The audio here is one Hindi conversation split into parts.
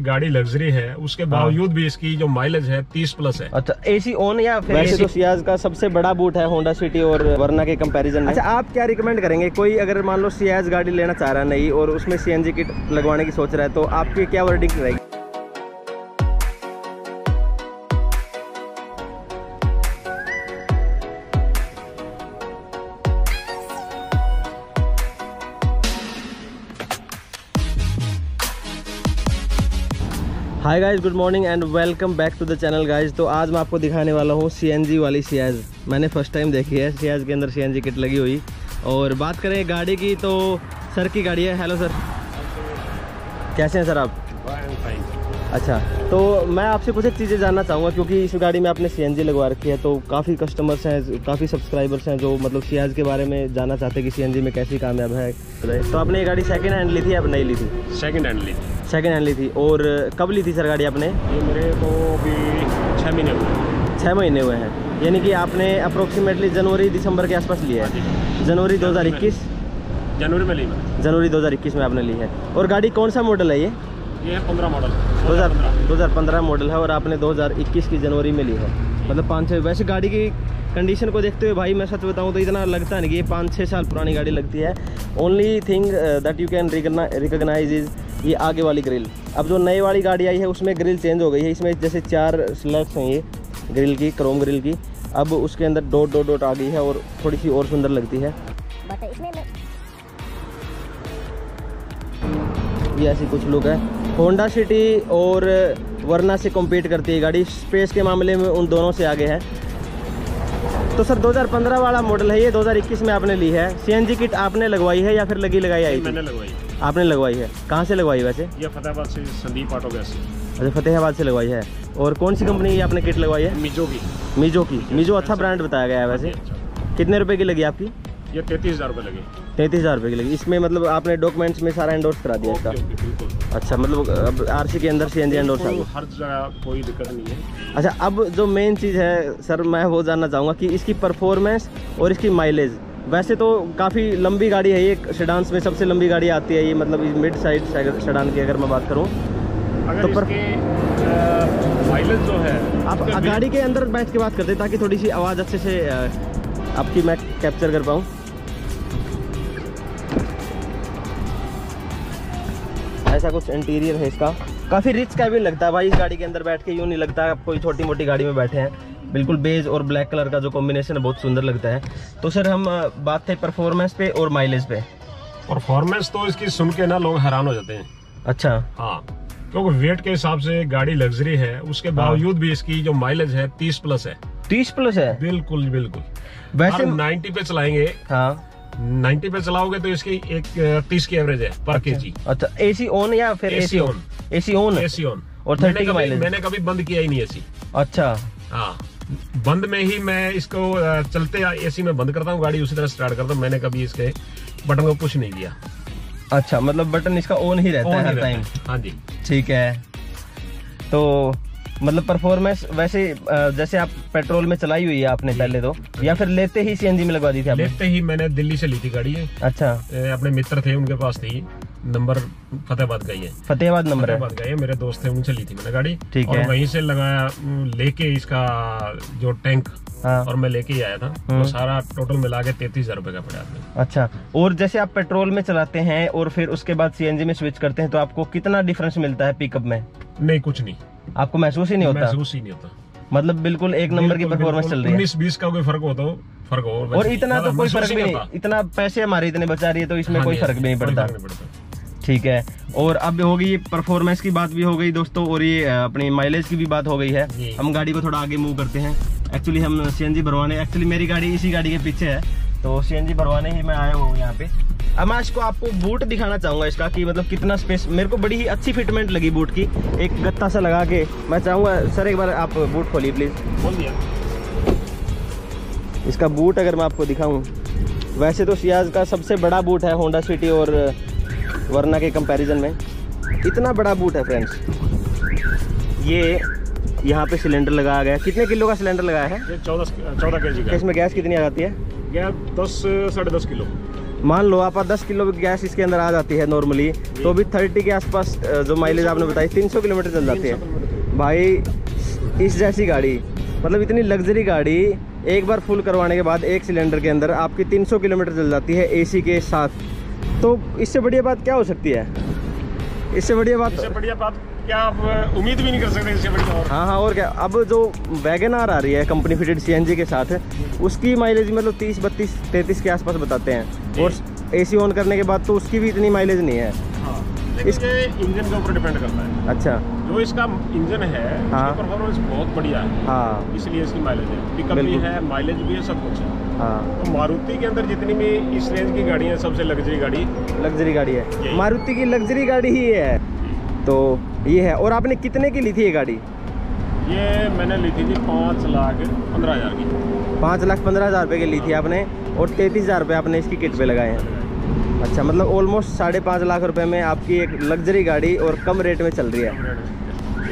गाड़ी लग्जरी है उसके बावजूद भी इसकी जो माइलेज है तीस प्लस है। अच्छा एसी ऑन या फिर वैसे तो सियाज का सबसे बड़ा बूट है होंडा सिटी और वरना के कंपैरिजन में। अच्छा आप क्या रिकमेंड करेंगे? कोई अगर मान लो सियाज गाड़ी लेना चाह रहा नहीं और उसमें सीएनजी किट लगवाने की सोच रहा है तो आपकी क्या वर्डिंग रहेगी? Hi guys good morning and welcome back to the channel guys तो आज मैं आपको दिखाने वाला हूँ सीएनजी वाली सियाज मैंने फ़र्स्ट टाइम देखी है सियाज के अंदर सीएनजी किट लगी हुई। और बात करें गाड़ी की तो सर की गाड़ी है। हेलो सर कैसे हैं सर आप? अच्छा तो मैं आपसे कुछ एक चीज़ें जानना चाहूँगा, क्योंकि इस गाड़ी में आपने सीएनजी लगवा रखी है तो काफ़ी कस्टमर्स हैं, काफ़ी सब्सक्राइबर्स हैं, जो मतलब सियाज के बारे में जानना चाहते हैं कि सीएनजी में कैसी कामयाब है। तो आपने ये गाड़ी सेकेंड हैंड ली थी या नई ली थी? सेकेंड हैंड ली थी। सेकेंड हैंड ली थी और कब ली थी सर गाड़ी आपने? ये मेरे को भी छः महीने हुए छः महीने हुए हैं। यानी कि आपने अप्रोक्सीमेटली जनवरी दिसंबर के आसपास लिया है? जनवरी 2021 जनवरी में ली मैंने जनवरी 2021 में आपने ली है। और गाड़ी कौन सा मॉडल है ये? ये है पंद्रह मॉडल 2000 2015 मॉडल है और आपने 2021 की जनवरी में ली है। मतलब पाँच छः वैसे गाड़ी की कंडीशन को देखते हुए भाई मैं सच बताऊँ तो इतना लगता नहीं कि ये पाँच छः साल पुरानी गाड़ी लगती है। Only thing that you can recognise is ये आगे वाली ग्रिल अब जो नई वाली गाड़ी आई है उसमें ग्रिल चेंज हो गई है। इसमें जैसे चार स्लैब्स हैं ये ग्रिल की क्रोम ग्रिल की। अब उसके अंदर डॉट डॉट डॉट आ गई है और थोड़ी सी और सुंदर लगती है। बट इसमें मैं ये ऐसी कुछ लुक है। होंडा सिटी और वरना से कम्पीट करती है गाड़ी। स्पेस के मामले में उन दोनों से आगे है। तो सर 2015 वाला मॉडल है ये। 2021 में आपने ली है। सीएनजी किट आपने लगवाई है या फिर लगी लगाई आई मैंने लगवाई। आपने लगवाई है? कहाँ से लगवाई वैसे? ये फतेहाबाद से संदीप ऑटो गैस अच्छा फतेहाबाद से लगवाई है। और कौन सी कंपनी की आपने किट लगवाई है? मिजो की। मीजो की मीजो अच्छा ब्रांड बताया गया है वैसे। कितने रुपए की लगी आपकी? ये तैतीस हज़ार रुपये लगे। तैंतीस हज़ार रुपये की लगी। इसमें मतलब आपने डॉक्यूमेंट्स में सारा एंडोर्स करा दिया इसका? अच्छा मतलब अब आरसी के अंदर सीएनजी एंडोर्स आ बिल्कुल, गया। हर जगह कोई दिक्कत नहीं है। अच्छा अब जो मेन चीज़ है सर मैं वो जानना चाहूँगा कि इसकी परफॉर्मेंस और इसकी माइलेज वैसे तो काफ़ी लंबी गाड़ी है ये सेडान्स में सबसे लंबी गाड़ी आती है ये मतलब मिड साइड सेडान की अगर मैं बात करूँ तो पर- माइलेज जो है आप गाड़ी के अंदर बैठ के बात करते हैं ताकि थोड़ी सी आवाज़ अच्छे से आपकी मैं कैप्चर कर पाऊँ। ऐसा कुछ इंटीरियर है इसका। काफ़ी रिच कैबिन लगता है भाई इस गाड़ी के अंदर बैठ के यूँ नहीं लगता आप कोई छोटी मोटी गाड़ी में बैठे हैं। बिल्कुल बेज और ब्लैक कलर का जो कॉम्बिनेशन है बहुत सुंदर लगता है। तो सर हम बात थे परफॉर्मेंस पे और माइलेज पे। परफॉर्मेंस तो इसकी सुन के ना लोग हैरान हो जाते हैं। अच्छा। हाँ क्योंकि वेट के हिसाब से गाड़ी लग्जरी है उसके हाँ। बावजूद भी इसकी जो माइलेज है तीस प्लस है। तीस प्लस है? बिल्कुल बिल्कुल। वैसे नाइन्टी पे चलाएँगे। हाँ। 90 पे चलाओगे तो इसकी एक तीस की एवरेज है पर के जी अच्छा एसी ऑन या फिर AC on. AC on AC on और 30 मैंने कभी मैंने कभी बंद किया ही नहीं एसी अच्छा। हाँ। बंद में ही मैं इसको चलते एसी में बंद करता हूँ गाड़ी उसी तरह स्टार्ट करता हूँ। मैंने कभी इसके बटन को पुश नहीं किया। अच्छा मतलब बटन इसका ऑन ही रहता On है हर टाइम हाँ। जी। ठीक है। तो मतलब परफॉर्मेंस वैसे जैसे आप पेट्रोल में चलाई हुई है आपने पहले तो या फिर लेते ही सीएनजी में लगवा दी थी आपने? लेते ही मैंने दिल्ली से ली थी गाड़ी। अच्छा। अपने मित्र थे उनके पास थी। नंबर फतेहाबाद का ही है। फतेहाबाद नंबर फतेहाबाद का है मेरे दोस्त थे उनसे ली थी मैंने गाड़ी। ठीक और है। वहीं से लगाया लेके इसका जो टैंक हाँ। और मैं लेके ही आया था। तो सारा टोटल मिला के तैतीस हज़ार रुपए का पड़ा आपने अच्छा और जैसे आप पेट्रोल में चलाते हैं और फिर उसके बाद सीएनजी में स्विच करते हैं तो आपको कितना डिफरेंस मिलता है पिकअप में? नहीं कुछ नहीं। आपको महसूस ही नहीं होता? महसूस ही नहीं होता। मतलब बिल्कुल एक नंबर की परफॉर्मेंस चल रही है। उन्नीस बीस का कोई फ़र्क होता हो फ़र्क हो। और इतना तो कोई फ़र्क भी नहीं इतना पैसे हमारे इतने बचा रही है तो इसमें हाँ कोई फ़र्क भी नहीं पड़ता। ठीक है। और अब होगी परफॉर्मेंस की बात भी हो गई दोस्तों और ये अपनी माइलेज की भी बात हो गई है। हम गाड़ी को थोड़ा आगे मूव करते हैं। एक्चुअली हम सीएनजी भरवाने एक्चुअली मेरी गाड़ी इसी गाड़ी के पीछे है। तो सीएनजी भरवाने ही मैं आया हूँ यहाँ पे। अब मैं इसको आपको बूट दिखाना चाहूँगा इसका कि मतलब कितना स्पेस मेरे को बड़ी ही अच्छी फिटमेंट लगी बूट की। एक गत्ता सा लगा के मैं चाहूँगा सर एक बार आप बूट खोलिए प्लीज़ इसका बूट अगर मैं आपको दिखाऊँ वैसे तो सियाज का सबसे बड़ा बूट है होंडा सिटी और वरना के कंपैरिजन में इतना बड़ा बूट है फ्रेंड्स ये यहाँ पे सिलेंडर लगाया गया है। कितने किलो का सिलेंडर लगाया है? ये चौदह चौदह के जी का। इसमें गैस कितनी आ जाती है? गया दस साढ़े दस किलो। मान लो आप 10 किलो गैस इसके अंदर आ जाती है नॉर्मली तो भी 30 के आसपास जो माइलेज आपने बताई 300 किलोमीटर चल जाती है। भाई इस जैसी गाड़ी मतलब इतनी लग्जरी गाड़ी एक बार फुल करवाने के बाद एक सिलेंडर के अंदर आपकी 300 किलोमीटर चल जाती है एसी के साथ। तो इससे बढ़िया बात क्या हो सकती है? इससे बढ़िया बात इससे बढ़िया बात क्या आप उम्मीद भी नहीं कर सकते इससे बढ़िया और? हाँ हाँ और क्या? अब जो वैगन आर आ रही है कंपनी फिटेड सीएनजी के साथ उसकी माइलेज मतलब 30 बत्तीस तैंतीस के आसपास बताते हैं। और एसी ऑन करने के बाद तो उसकी भी इतनी माइलेज नहीं है। हाँ ये इंजन के ऊपर डिपेंड करता है। अच्छा। जो इसका इंजन है हाँ। परफॉर्मेंस बहुत बढ़िया है। हाँ। इसलिए इसकी माइलेज है। पिकअप भी है माइलेज भी है सब कुछ है। हाँ। तो मारुति के अंदर जितनी भी इस रेंज की गाड़ी है सबसे लग्जरी गाड़ी। लग्जरी गाड़ी है। मारुति की लग्जरी गाड़ी ही है। तो ये है। और आपने कितने की ली थी ये गाड़ी? ये मैंने ली थी जी पाँच लाख पंद्रह हज़ार की। पाँच लाख पंद्रह हज़ार रुपये की ली थी आपने और तैंतीस हज़ार रुपये आपने इसकी किट पे लगाए हैं। अच्छा मतलब ऑलमोस्ट साढ़े पाँच लाख रुपए में आपकी एक लग्जरी गाड़ी और कम रेट में चल रही है।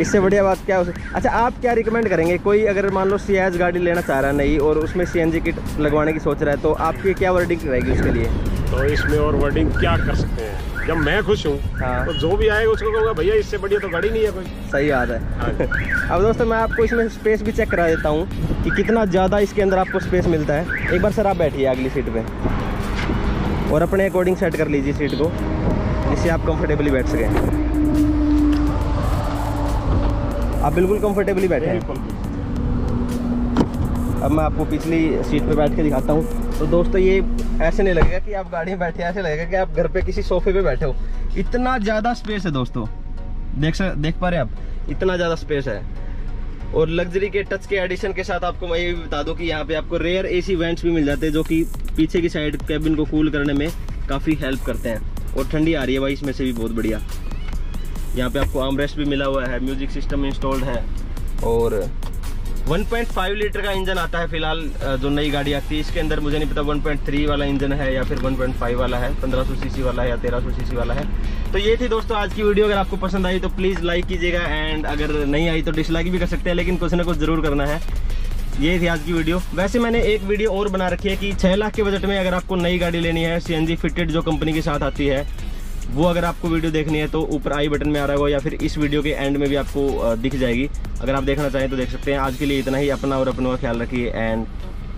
इससे बढ़िया बात क्या हो सकती अच्छा आप क्या रिकमेंड करेंगे? कोई अगर मान लो सीएच गाड़ी लेना चाह रहा है नहीं और उसमें सीएनजी किट लगवाने की सोच रहा है तो आपकी क्या वर्डिंग रहेगी उसके लिए? तो इसमें और वर्डिंग क्या कर सकते हैं? जब मैं खुश हूँ हाँ। तो जो भी आएगा उसको कहूँगा भैया इससे बढ़िया तो गाड़ी नहीं है कोई। सही बात है। हाँ अब दोस्तों मैं आपको इसमें स्पेस भी चेक करा देता हूँ कि कितना ज़्यादा इसके अंदर आपको स्पेस मिलता है। एक बार सर आप बैठिए अगली सीट पे। और अपने अकॉर्डिंग सेट कर लीजिए सीट को जिससे आप कंफर्टेबली बैठ सकें। आप बिल्कुल कंफर्टेबली बैठे हैं। अब मैं आपको पिछली सीट पे बैठ के दिखाता हूँ। तो दोस्तों ये ऐसे नहीं लगेगा कि आप गाड़ी में बैठे ऐसे लगेगा कि आप घर पे किसी सोफे पे बैठे हो। इतना ज़्यादा स्पेस है दोस्तों। देख सक देख पा रहे हैं आप? इतना ज़्यादा स्पेस है। और लग्जरी के टच के एडिशन के साथ आपको मैं ये भी बता दूँ कि यहाँ पे आपको रेयर एसी वेंट्स भी मिल जाते हैं जो कि पीछे की साइड कैबिन को कूल करने में काफ़ी हेल्प करते हैं। और ठंडी आ रही है भाई इसमें से भी बहुत बढ़िया। यहाँ पे आपको आर्मरेस्ट भी मिला हुआ है म्यूज़िक सिस्टम इंस्टॉल्ड है। और 1.5 लीटर का इंजन आता है फ़िलहाल जो नई गाड़ी आती है इसके अंदर मुझे नहीं पता 1.3 वाला इंजन है या फिर 1.5 वाला है 1500 सीसी वाला है या 1300 सीसी वाला है। तो ये थी दोस्तों आज की वीडियो, अगर आपको पसंद आई तो प्लीज़ लाइक कीजिएगा एंड अगर नहीं आई तो डिसलाइक भी कर सकते हैं, लेकिन कुछ ना कुछ ज़रूर करना है। ये थी आज की वीडियो। वैसे मैंने एक वीडियो और बना रखी है कि छह लाख के बजट में अगर आपको नई गाड़ी लेनी है सीएनजी फिटेड जो कंपनी के साथ आती है वो अगर आपको वीडियो देखनी है तो ऊपर आई बटन में आ रहा होगा या फिर इस वीडियो के एंड में भी आपको दिख जाएगी। अगर आप देखना चाहें तो देख सकते हैं। आज के लिए इतना ही। अपना और अपनों का ख्याल रखिए and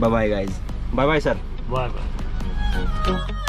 bye bye guys bye bye sir bye bye